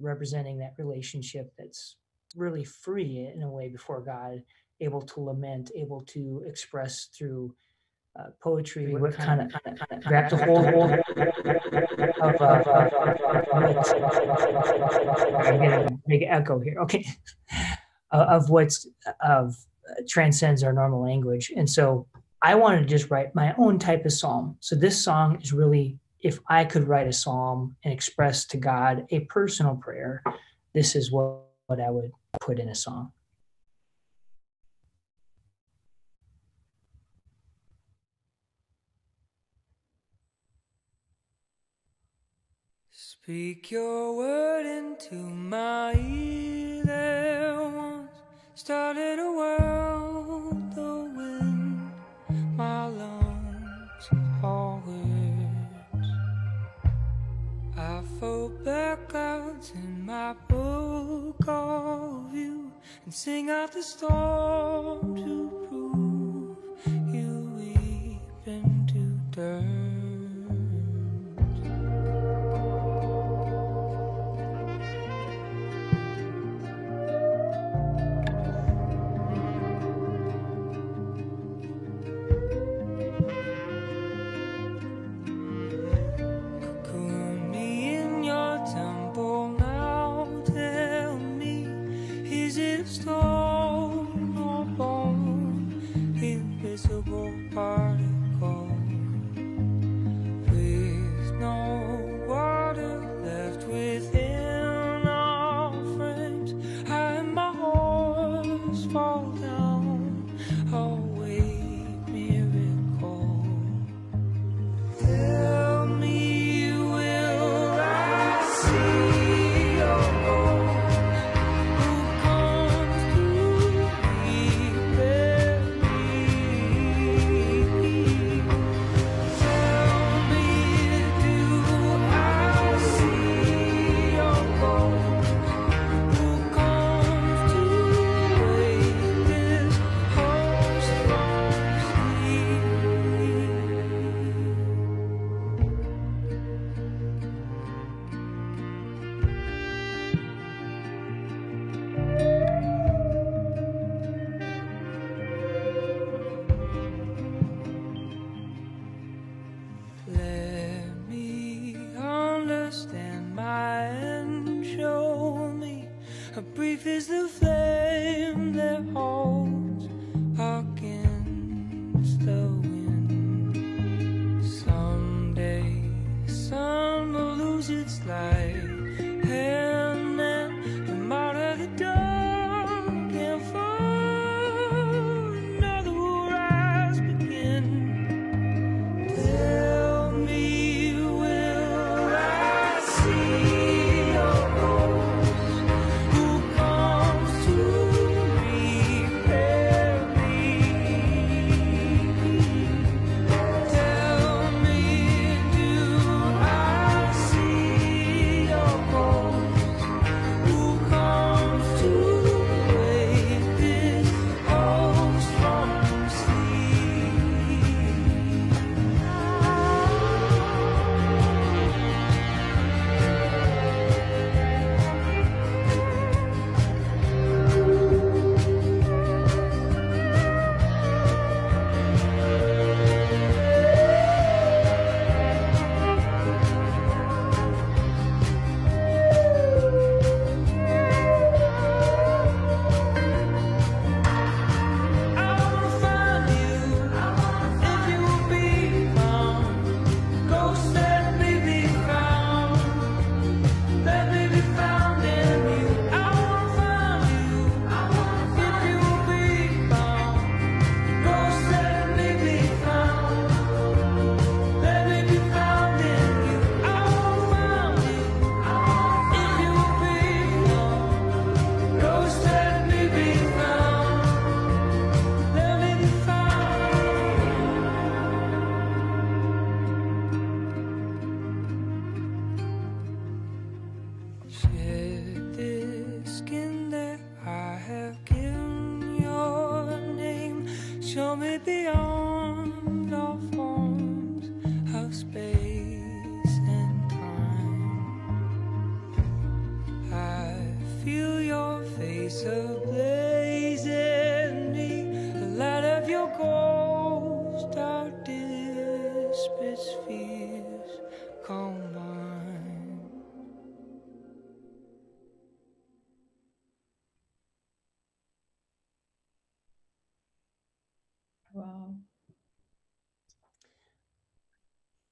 representing that relationship that's really free in a way before God, able to lament, able to express through uh, poetry what kind of kind of, kind of wrap the whole whole of, of, I'm getting a big echo here. Okay, of what's of transcends our normal language, and so I wanted to just write my own type of psalm. So this song is really, if I could write a psalm and express to God a personal prayer, this is what, what I would put in a song. Speak your word into my ear. There once started a world, Fold back clouds in my book of you and sing out the storm to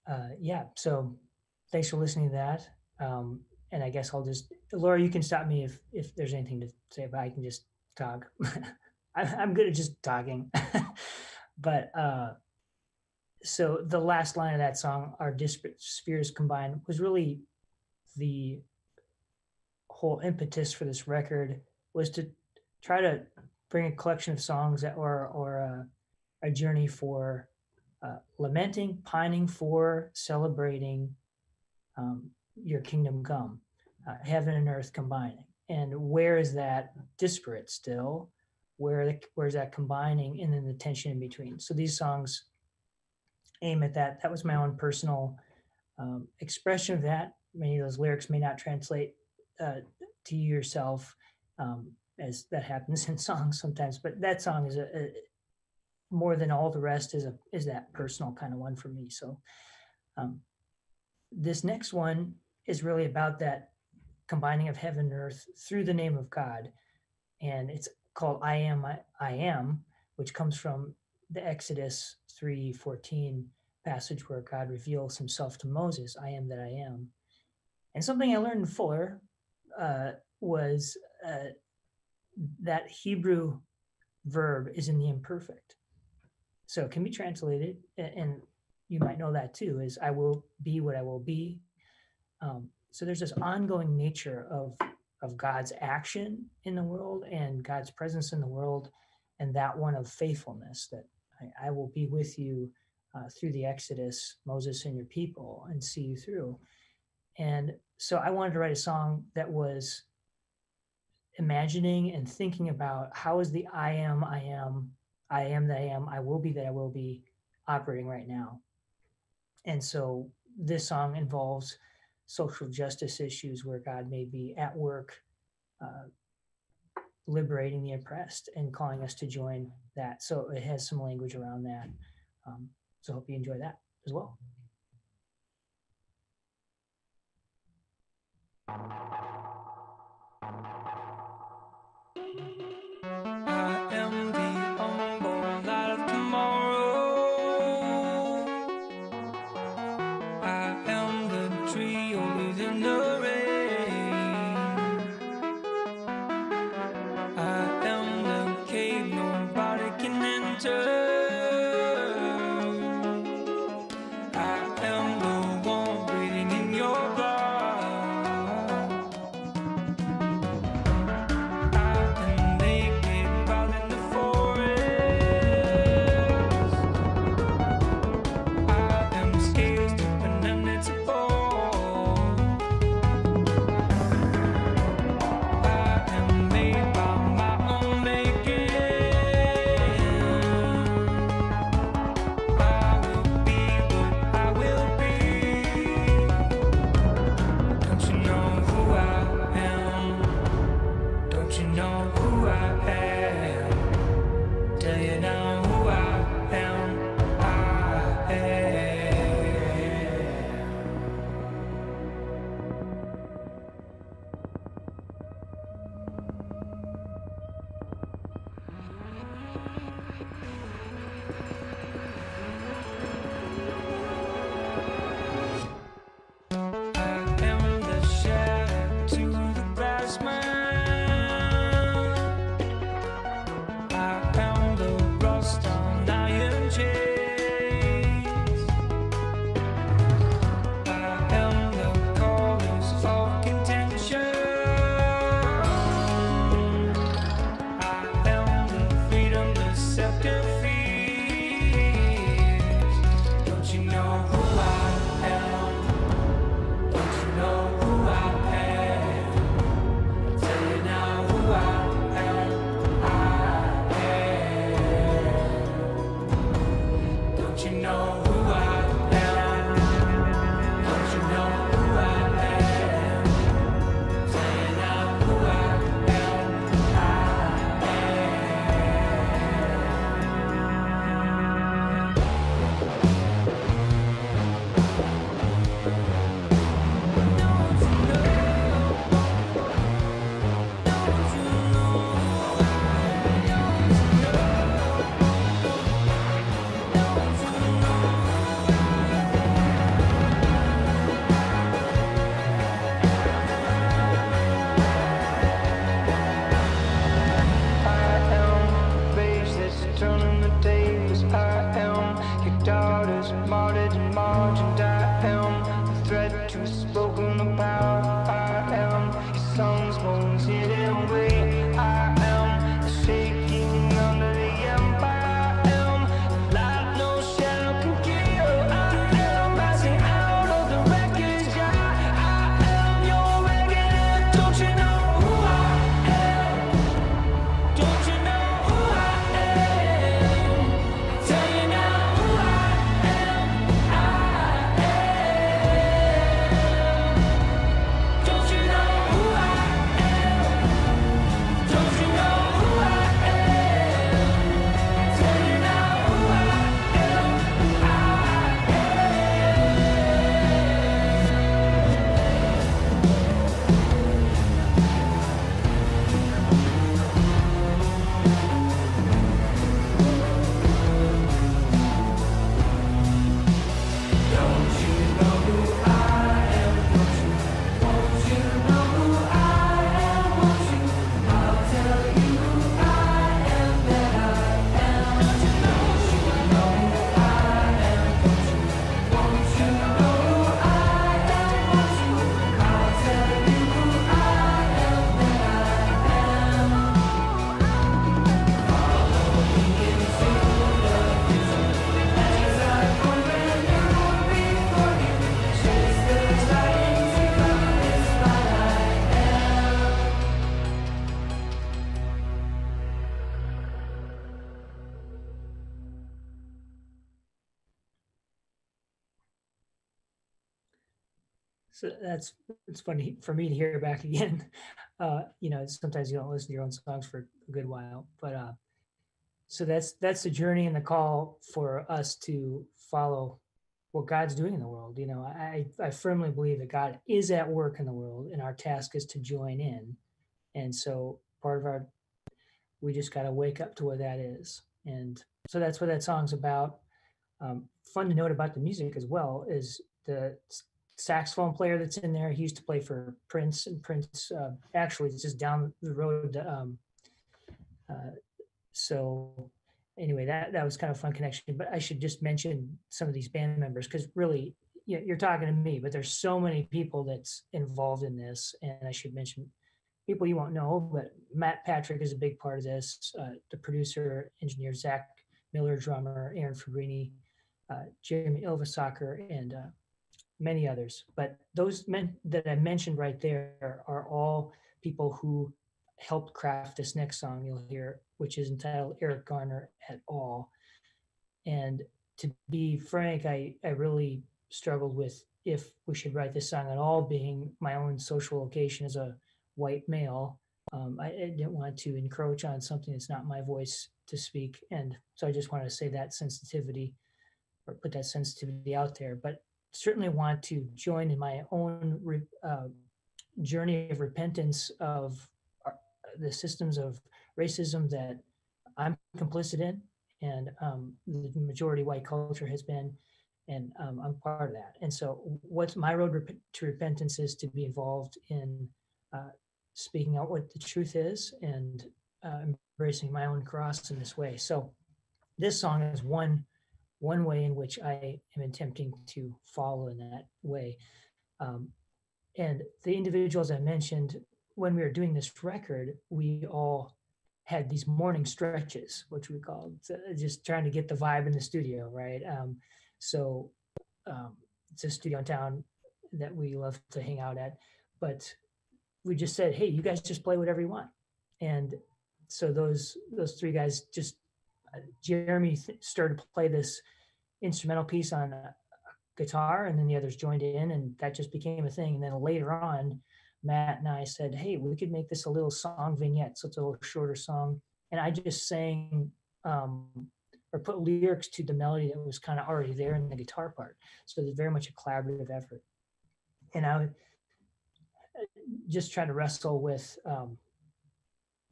uh, yeah, so thanks for listening to that. Um, and I guess I'll just, Laura, you can stop me if if there's anything to say, but I can just talk. I'm good at just talking. but uh, so the last line of that song, "Our disparate spheres combined," was really the whole impetus for this record was to try to bring a collection of songs that or or uh, a journey for uh, lamenting, pining for, celebrating um, your kingdom come, uh, heaven and earth combining. And where is that disparate still? Where where is that combining, and then the tension in between? So these songs aim at that. That was my own personal um, expression of that. Many of those lyrics may not translate uh, to you yourself, um, as that happens in songs sometimes. But that song is a, a more than all the rest is a is that personal kind of one for me. So um, this next one is really about that combining of heaven and earth through the name of God, and it's called "I Am I, I Am," which comes from the Exodus three fourteen passage where God reveals Himself to Moses, "I am that I am," and something I learned in Fuller uh, was uh, that Hebrew verb is in the imperfect so it can be translated, and you might know that too, is I will be what I will be. Um, so there's this ongoing nature of of God's action in the world and God's presence in the world, and that one of faithfulness that I, I will be with you uh, through the Exodus, Moses and your people, and see you through. And so I wanted to write a song that was imagining and thinking about how is the I am, I am I am that I am, I will be that I will be operating right now. And so this song involves social justice issues where God may be at work uh, liberating the oppressed and calling us to join that. So it has some language around that. Um, so hope you enjoy that as well. Now. spoken about. That's it's funny for me to hear back again. Uh, you know, sometimes you don't listen to your own songs for a good while, but uh, so that's that's the journey and the call for us to follow what God's doing in the world. You know, I I firmly believe that God is at work in the world, and our task is to join in. And so part of our we just got to wake up to where that is, and so that's what that song's about. Um, fun to note about the music as well is the saxophone player that's in there. He used to play for Prince, and Prince uh, actually is just down the road. Um, uh, so anyway, that that was kind of fun connection. But I should just mention some of these band members because really, you're talking to me, but there's so many people that's involved in this, and I should mention people you won't know, but Matt Patrick is a big part of this. Uh, the producer, engineer Zach Miller, drummer Aaron Fabbrini, uh, Jeremy Ylvisaker, and uh, many others. But those men that I mentioned right there are all people who helped craft this next song you'll hear, which is entitled Eric Garner et al. And to be frank, I, I really struggled with if we should write this song at all, being my own social location as a white male. Um, I, I, didn't want to encroach on something that's not my voice to speak. And so I just wanted to say that sensitivity or put that sensitivity out there. But certainly want to join in my own uh, journey of repentance of uh, the systems of racism that I'm complicit in, and um, the majority white culture has been, and um, I'm part of that. And so, what's my road rep- to repentance is to be involved in uh, speaking out what the truth is and uh, embracing my own cross in this way. So, this song is one one way in which I am attempting to follow in that way. Um, and the individuals I mentioned, when we were doing this record, we all had these morning stretches, which we called uh, just trying to get the vibe in the studio, right? Um, so um, it's a studio in town that we love to hang out at, but we just said, hey, you guys just play whatever you want. And so those those three guys just Jeremy th- started to play this instrumental piece on guitar, and then the others joined in, and that just became a thing. And then later on, Matt and I said, "Hey, we could make this a little song vignette, so it's a little shorter song." And I just sang um, or put lyrics to the melody that was kind of already there in the guitar part. So it's very much a collaborative effort. And I would uh, just try to wrestle with um,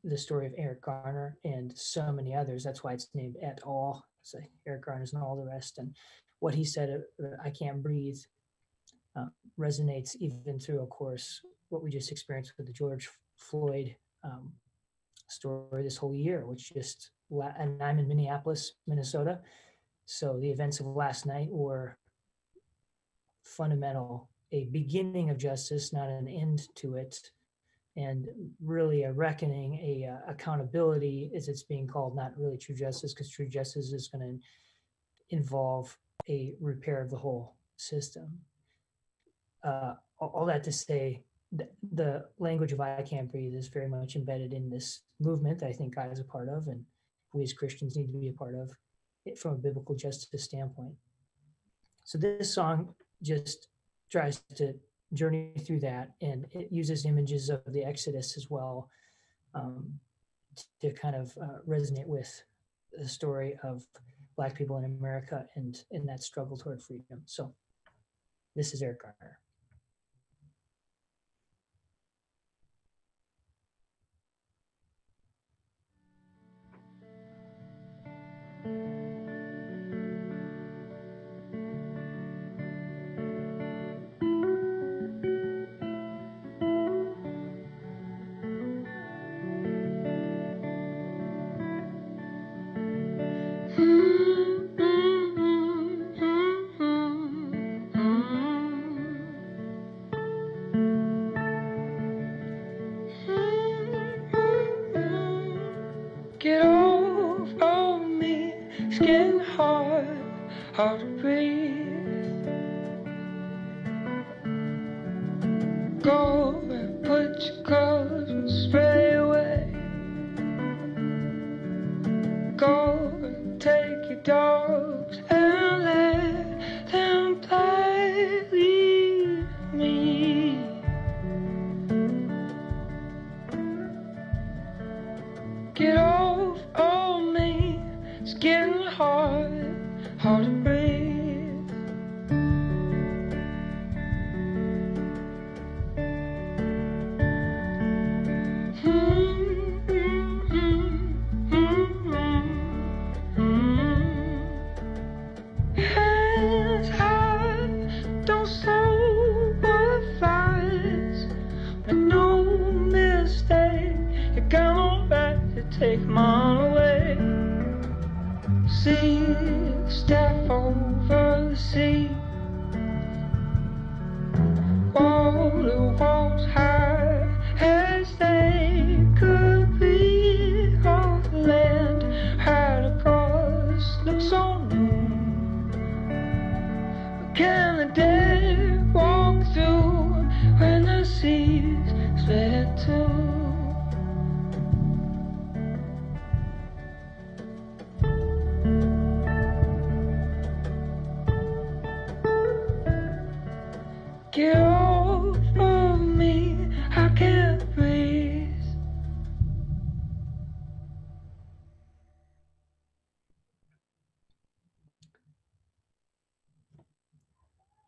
the story of Eric Garner and so many others. That's why it's named Et al. So Eric Garner's and all the rest. And what he said, uh, I can't breathe, uh, resonates even through, of course, what we just experienced with the George Floyd um, story this whole year, which just, and I'm in Minneapolis, Minnesota. So the events of last night were fundamental, a beginning of justice, not an end to it and really a reckoning, a uh, accountability, as it's being called, not really true justice, because true justice is going to involve a repair of the whole system. Uh, all that to say, the, the language of I can't breathe is very much embedded in this movement that I think God is a part of, and we as Christians need to be a part of it from a biblical justice standpoint. So this song just tries to journey through that, and it uses images of the Exodus as well um, to kind of uh, resonate with the story of Black people in America and in that struggle toward freedom. So, this is Eric Garner. Dogs and let them play. Leave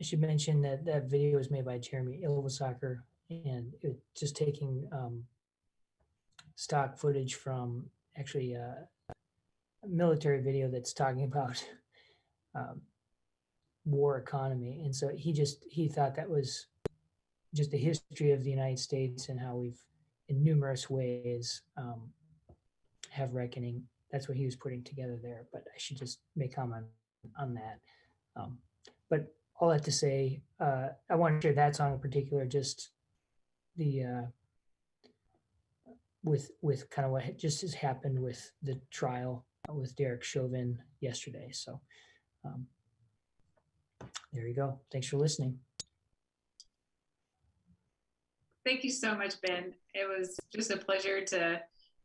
I should mention that that video was made by Jeremy Ylvisaker and it just taking um, stock footage from actually a military video that's talking about um, war economy. And so he just he thought that was just the history of the United States and how we've in numerous ways um, have reckoning. That's what he was putting together there. But I should just make comment on that. Um, but all that to say, uh, I want to share that song in particular, just the uh, with with kind of what just has happened with the trial with Derek Chauvin yesterday. So um, there you go. Thanks for listening. Thank you so much, Ben. It was just a pleasure to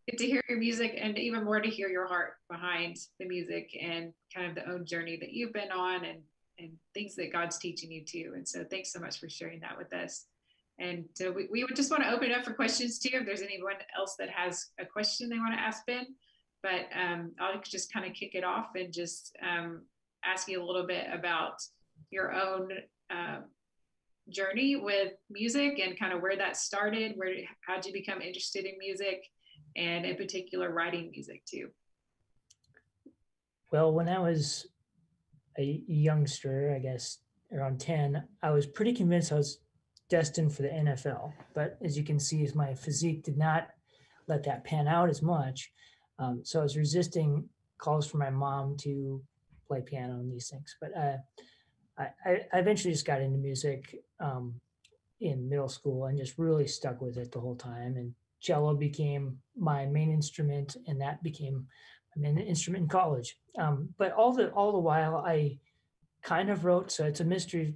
get to hear your music and even more to hear your heart behind the music and kind of the own journey that you've been on and and things that God's teaching you too. And so thanks so much for sharing that with us. And we, we would just want to open it up for questions too. If there's anyone else that has a question they want to ask Ben, but um, I'll just kind of kick it off and just um, ask you a little bit about your own uh, journey with music and kind of where that started. Where how'd you become interested in music, and in particular writing music too? Well, when I was a youngster, I guess around 10, I was pretty convinced I was destined for the NFL. But as you can see, my physique did not let that pan out as much. Um, so I was resisting calls from my mom to play piano and these things. But uh, I, I I eventually just got into music um, in middle school and just really stuck with it the whole time. And cello became my main instrument, and that became my main instrument in college. Um, but all the all the while, I kind of wrote. So it's a mystery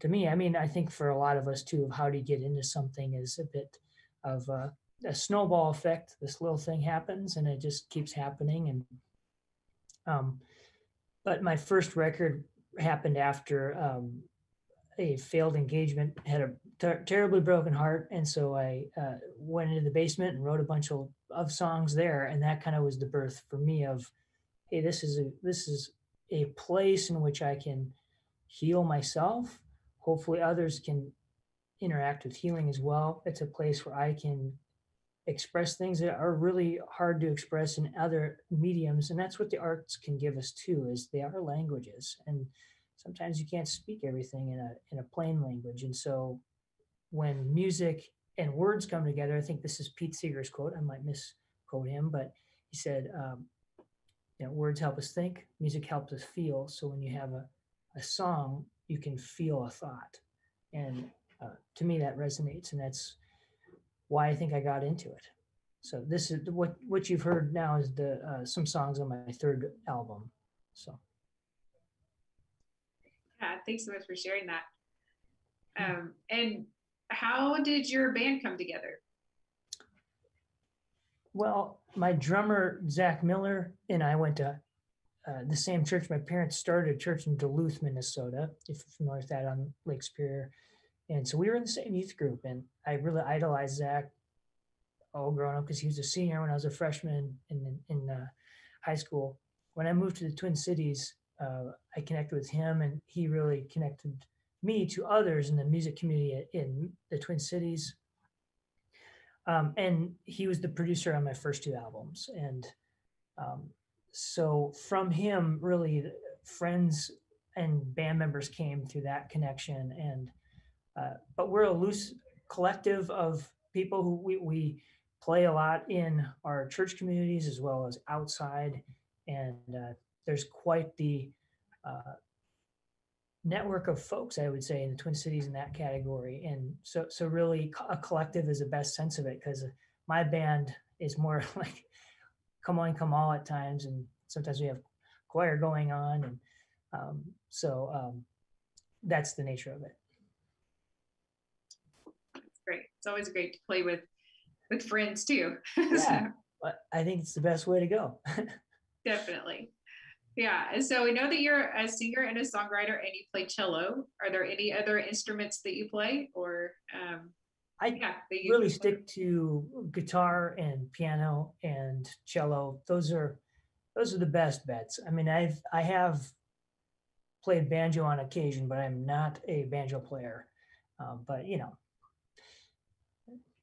to me. I mean, I think for a lot of us too, of how to get into something is a bit of a, a snowball effect. This little thing happens, and it just keeps happening. And um, but my first record happened after um, a failed engagement, had a ter- terribly broken heart, and so I uh, went into the basement and wrote a bunch of, of songs there, and that kind of was the birth for me of, hey, this is a this is a place in which I can heal myself. Hopefully, others can interact with healing as well. It's a place where I can express things that are really hard to express in other mediums and that's what the arts can give us too is they are languages and sometimes you can't speak everything in a in a plain language and so when music and words come together i think this is pete seeger's quote i might misquote him but he said um, you know words help us think music helps us feel so when you have a, a song you can feel a thought and uh, to me that resonates and that's why I think I got into it. So this is what what you've heard now is the uh, some songs on my third album. So Yeah, thanks so much for sharing that. Um, and how did your band come together? well, my drummer Zach Miller and I went to uh, the same church. My parents started a church in Duluth, Minnesota. If you're familiar with that on Lake Superior, and so we were in the same youth group, and I really idolized Zach all growing up because he was a senior when I was a freshman in in uh, high school. When I moved to the Twin Cities, uh, I connected with him, and he really connected me to others in the music community in the Twin Cities. Um, and he was the producer on my first two albums, and um, so from him, really, friends and band members came through that connection. And uh, but we're a loose collective of people who we, we play a lot in our church communities as well as outside, and uh, there's quite the uh, network of folks I would say in the Twin Cities in that category. And so so really, a collective is the best sense of it because my band is more like come on, come all at times, and sometimes we have choir going on, and um, so um, that's the nature of it. That's great. It's always great to play with with friends too. Yeah, but I think it's the best way to go. Definitely. Yeah. And so we know that you're a singer and a songwriter and you play cello. Are there any other instruments that you play or um, I yeah, really stick to guitar and piano and cello. Those are those are the best bets. I mean, I've I have played banjo on occasion, but I'm not a banjo player. Um, but you know,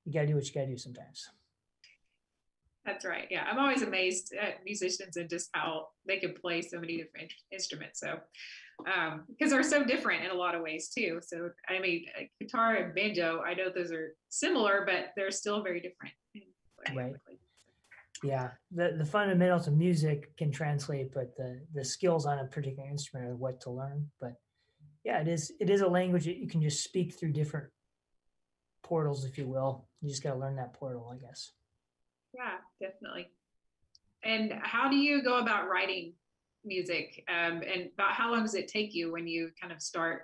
you gotta do what you gotta do sometimes. That's right. Yeah, I'm always amazed at musicians and just how they can play so many different instruments. So, um, because they're so different in a lot of ways too. So, I mean, guitar and banjo, I know those are similar, but they're still very different. Right. Yeah, the the fundamentals of music can translate, but the the skills on a particular instrument are what to learn. But yeah, it is it is a language that you can just speak through different portals, if you will. You just got to learn that portal, I guess. Yeah, definitely. And how do you go about writing music? Um, and about how long does it take you when you kind of start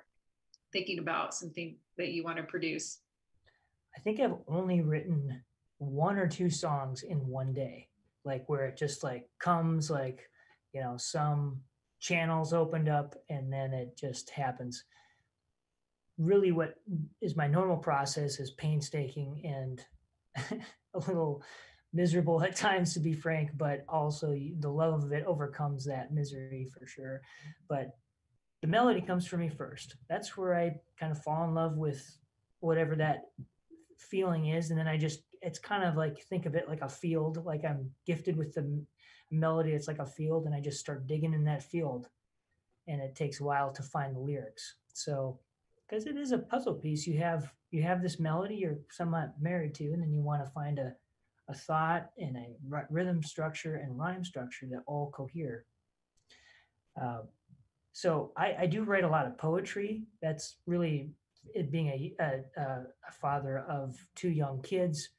thinking about something that you want to produce? I think I've only written one or two songs in one day, like where it just like comes like, you know, some channels opened up and then it just happens. Really, what is my normal process is painstaking and a little miserable at times to be frank but also the love of it overcomes that misery for sure. But the melody comes for me first. That's where i kind of fall in love with whatever that feeling is and then i just it's kind of like think of it like a field like i'm gifted with the melody it's like a field and i just start digging in that field and it takes a while to find the lyrics. So because it is a puzzle piece. You have you have this melody you're somewhat married to and then you want to find a a thought and a rhythm structure and rhyme structure that all cohere. Uh, so I, I, do write a lot of poetry. That's really it being a, a, a, father of two young kids,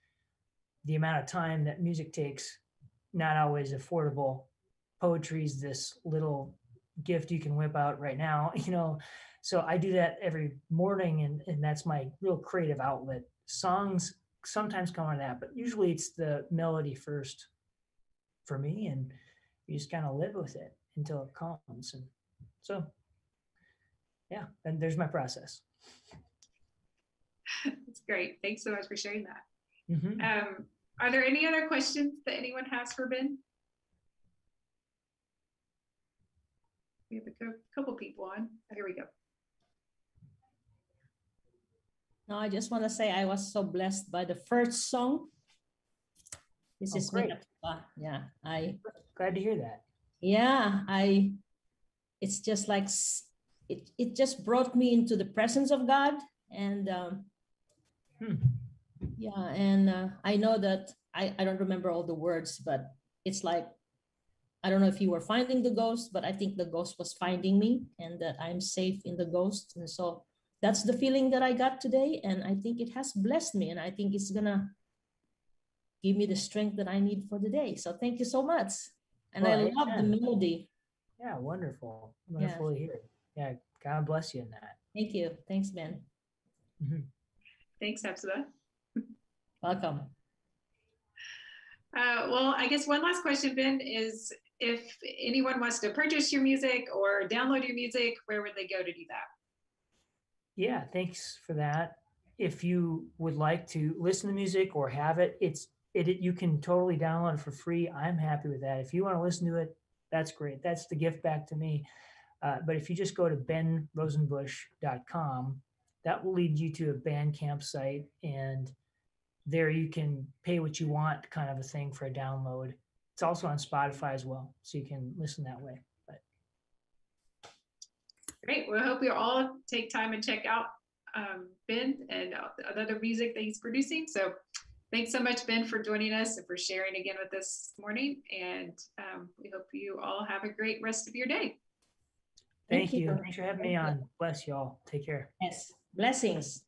the amount of time that music takes, not always affordable. Poetry is this little gift you can whip out right now, you know. So I do that every morning, and, and that's my real creative outlet. Songs sometimes come on that, but usually it's the melody first for me, and you just kind of live with it until it comes. And so, yeah, and there's my process. That's great. Thanks so much for sharing that. Mm-hmm. Um, are there any other questions that anyone has for Ben? We have a couple people on. Oh, here we go. No, I just want to say I was so blessed by the first song. This oh, is great. Yeah, I glad to hear that. Yeah, I. It's just like it. It just brought me into the presence of God, and um, hmm. yeah, and uh, I know that I I don't remember all the words, but it's like I don't know if you were finding the ghost, but I think the ghost was finding me, and that I'm safe in the ghost, and so that's the feeling that I got today. And I think it has blessed me. And I think it's going to give me the strength that I need for the day. So thank you so much. And well, I love the melody. Yeah, wonderful. Wonderful yeah. to hear. Yeah, God bless you in that. Thank you. Thanks, Ben. Mm-hmm. Thanks, Hepzibah. Welcome. Uh, well, I guess one last question, Ben, is if anyone wants to purchase your music or download your music, where would they go to do that? Yeah, thanks for that. If you would like to listen to music or have it, it's it, it you can totally download it for free. I'm happy with that. If you want to listen to it, that's great. That's the gift back to me. Uh, but if you just go to benrosenbush.com, that will lead you to a Bandcamp site, and there you can pay what you want, kind of a thing for a download. It's also on Spotify as well, so you can listen that way. But Great. Well, I hope you all take time and check out um, Ben and uh, other music that he's producing. So thanks so much, Ben, for joining us and for sharing again with us this morning. And um, we hope you all have a great rest of your day. thank, Thank you. you. Thanks for having me on. Bless you all. Take care. Yes, blessings.